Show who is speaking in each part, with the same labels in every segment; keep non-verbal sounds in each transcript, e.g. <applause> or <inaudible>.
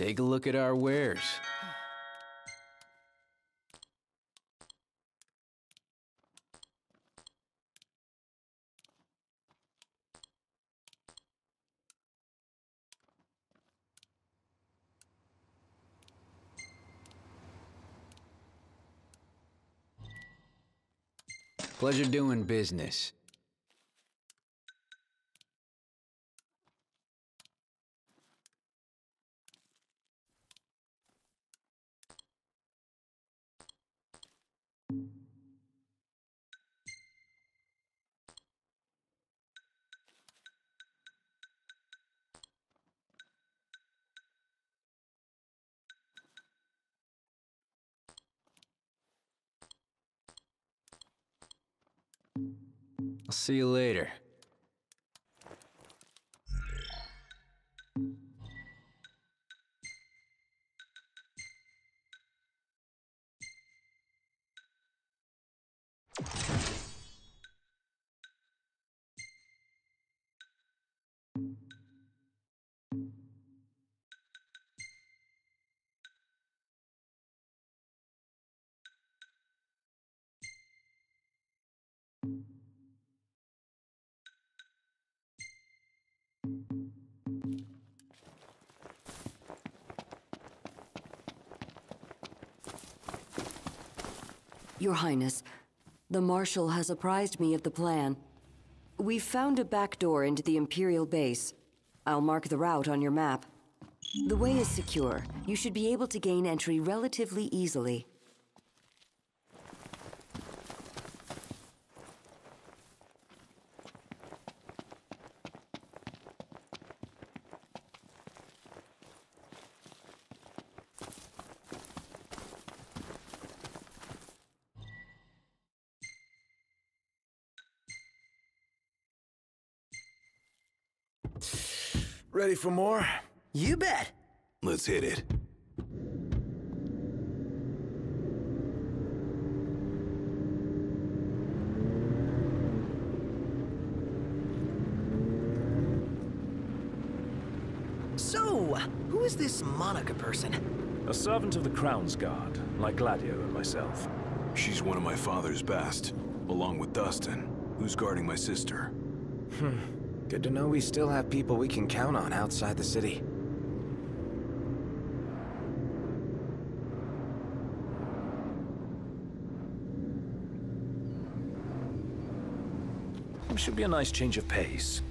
Speaker 1: Take a look at our wares. Pleasure doing business. I'll see you later.
Speaker 2: Your Highness, the Marshal has apprised me of the plan. We've found a back door into the Imperial base. I'll mark the route on your map. The way is secure. You should be able to gain entry relatively easily.
Speaker 3: Ready for more?
Speaker 4: You bet.
Speaker 3: Let's hit it.
Speaker 4: So, who is this Monica person?
Speaker 5: A servant of the Crownsguard, like Gladio and myself.
Speaker 3: She's one of my father's best, along with Dustin, who's guarding my sister. Hmm.
Speaker 6: Good to know we still have people we can count on outside the city.
Speaker 5: Should be a nice change of pace.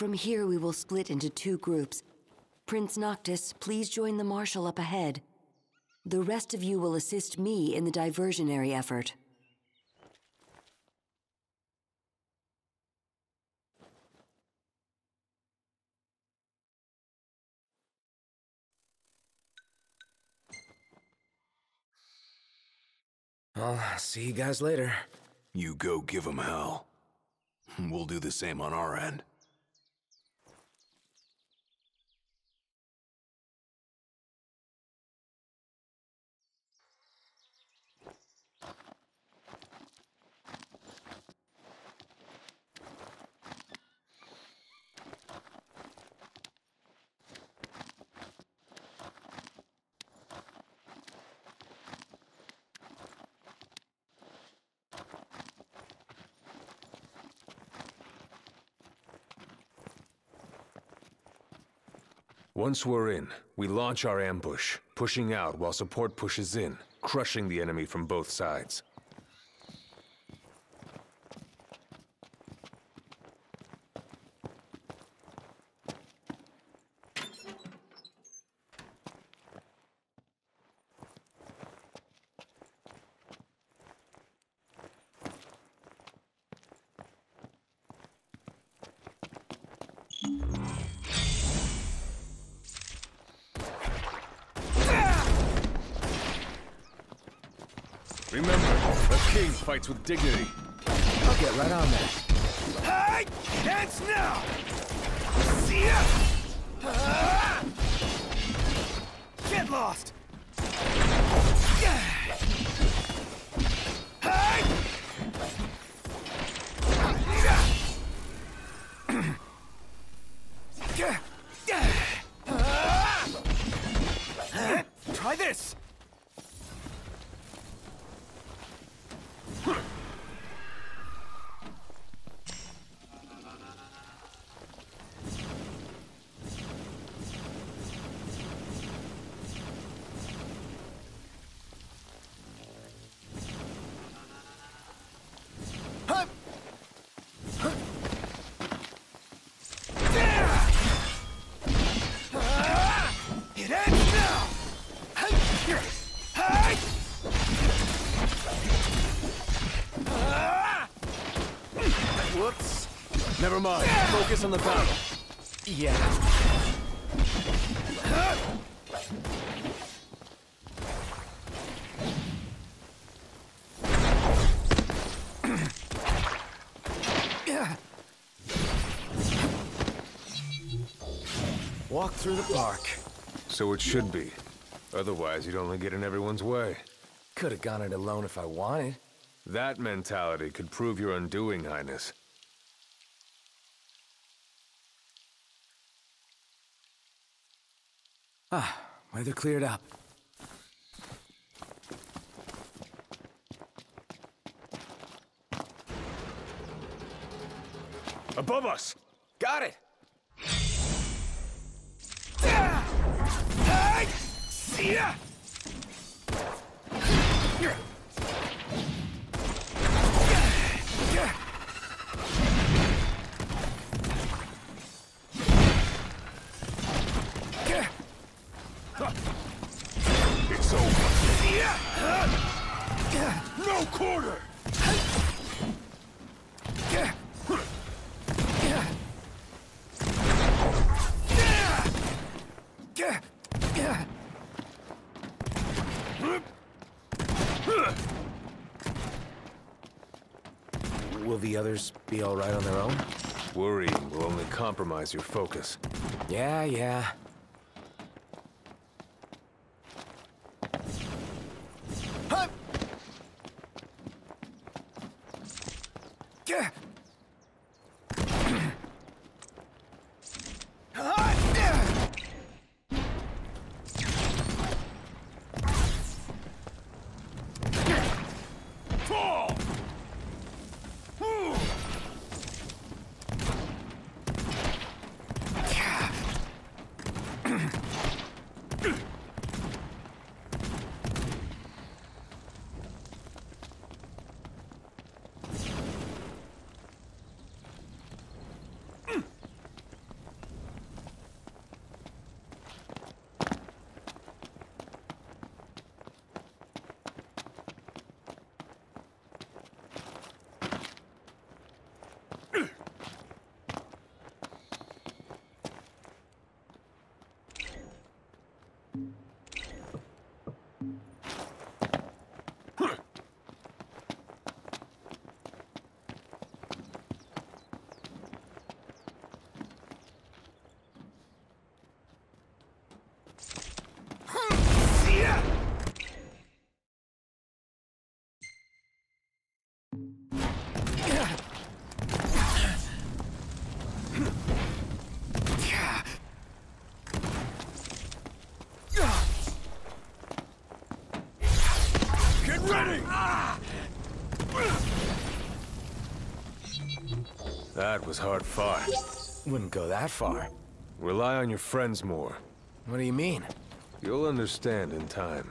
Speaker 2: From here, we will split into two groups. Prince Noctis, please join the Marshal up ahead. The rest of you will assist me in the diversionary effort.
Speaker 6: I'll see you guys later.
Speaker 3: You go give them hell. <laughs> We'll do the same on our end.
Speaker 7: Once we're in, we launch our ambush, pushing out while support pushes in, crushing the enemy from both sides. A king fights with dignity.
Speaker 6: I'll get right on that.
Speaker 5: Hey! Hands now! See ya! Ah! Get lost! Hey! Try this!
Speaker 7: Never mind. Focus on the battle.
Speaker 5: Yeah. Yeah.
Speaker 6: Walk through the park.
Speaker 7: So it should be. Otherwise, you'd only get in everyone's way.
Speaker 6: Could have gone it alone if I wanted.
Speaker 7: That mentality could prove your undoing, Highness.
Speaker 6: Ah, weather cleared up.
Speaker 7: Above us!
Speaker 6: Got it!
Speaker 5: Hey! See ya!
Speaker 7: Quarter!
Speaker 5: Yeah. Yeah. Yeah. Yeah. Yeah.
Speaker 6: Will the others be all right on their own?
Speaker 7: Worrying will only compromise your focus.
Speaker 6: Yeah, yeah.
Speaker 7: That was hard fought.
Speaker 6: Wouldn't go that far.
Speaker 7: Rely on your friends more.
Speaker 6: What do you mean?
Speaker 7: You'll understand in time.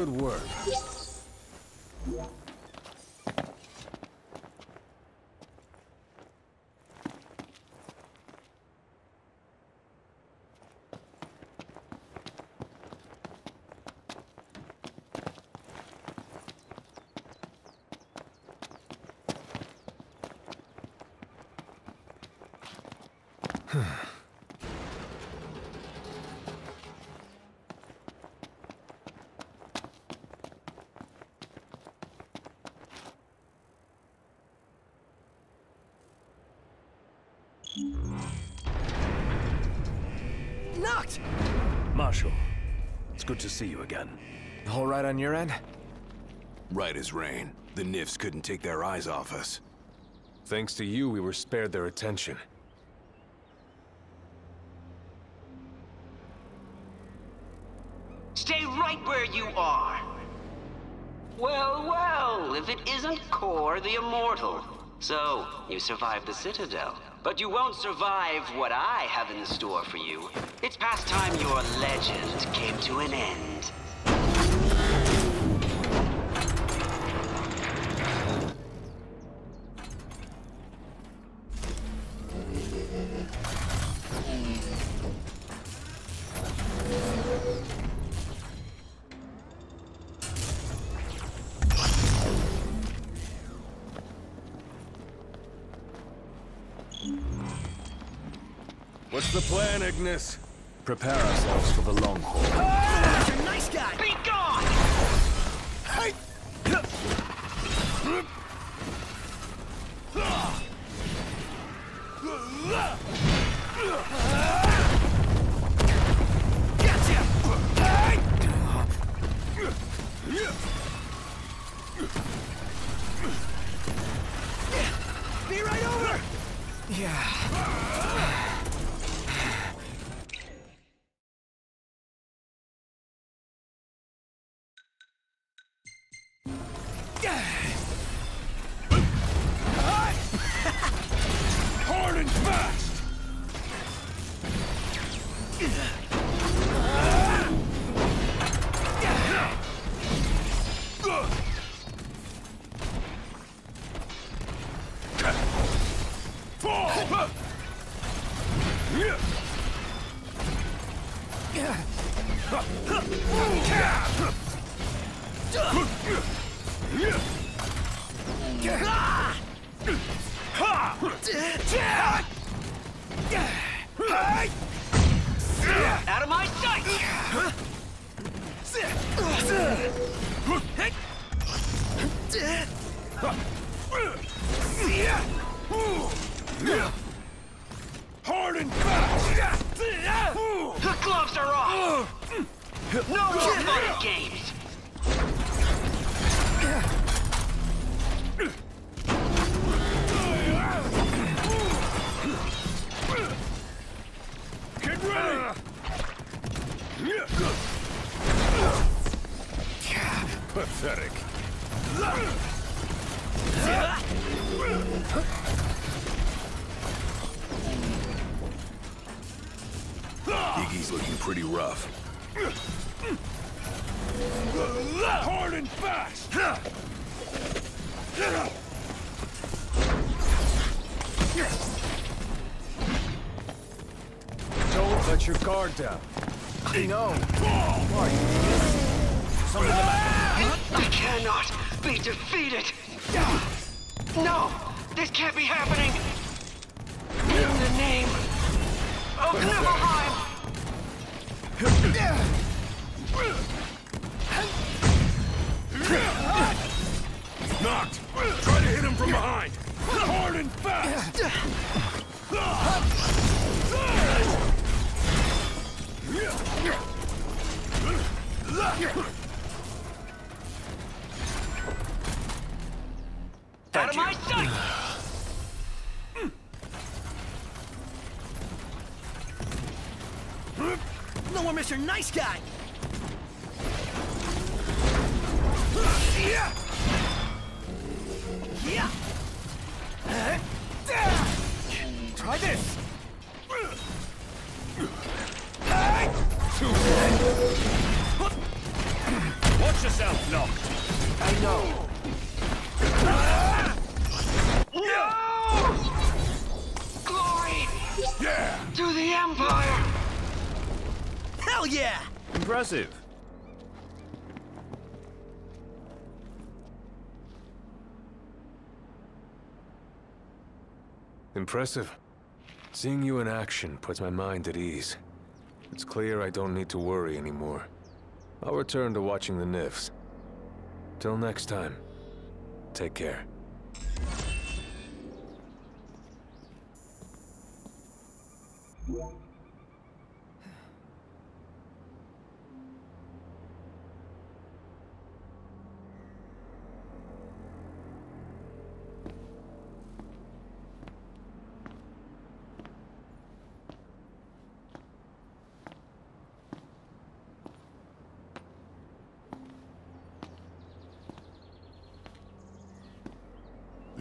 Speaker 5: Good
Speaker 7: work.
Speaker 5: Noct! Good to see you again.
Speaker 6: All right on your end?
Speaker 3: Right as rain. The Nifs couldn't take their eyes off us.
Speaker 7: Thanks to you, we were spared their attention.
Speaker 8: Stay right where you are. Well, well, if it isn't Cor the Immortal. So, you survived the Citadel. But you won't survive what I have in store for you. It's past time your legend came to an end.
Speaker 7: Plan, Ignis?
Speaker 5: Prepare ourselves for the long haul.
Speaker 8: Ah, Be gone!
Speaker 6: Be right over! Yeah.
Speaker 5: Hard fast! Hard and fast!
Speaker 8: The gloves are off! No more fun games!
Speaker 5: Get ready!
Speaker 7: Pathetic.
Speaker 3: Iggy's looking pretty rough.
Speaker 5: Hard and fast!
Speaker 6: Don't let your guard down. I know.
Speaker 8: I cannot be defeated! No! This can't be happening! In the name of Niflheim!
Speaker 5: Noct! Try to hit him from behind! Hard and fast! No more Mr. Nice Guy! Try this! Watch yourself, Noct! I know.
Speaker 8: No! Glory
Speaker 5: Yeah!
Speaker 8: to the Empire!
Speaker 5: Hell yeah!
Speaker 7: Impressive. Impressive. Seeing you in action puts my mind at ease. It's clear I don't need to worry anymore. I'll return to watching the Nifs. Till next time, take care.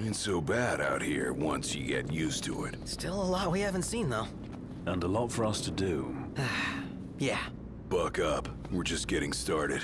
Speaker 3: Ain't so bad out here once you get used to it.
Speaker 4: Still a lot we haven't seen, though.
Speaker 3: And a lot for us to do. <sighs>
Speaker 4: Yeah.
Speaker 3: Buck up. We're just getting started.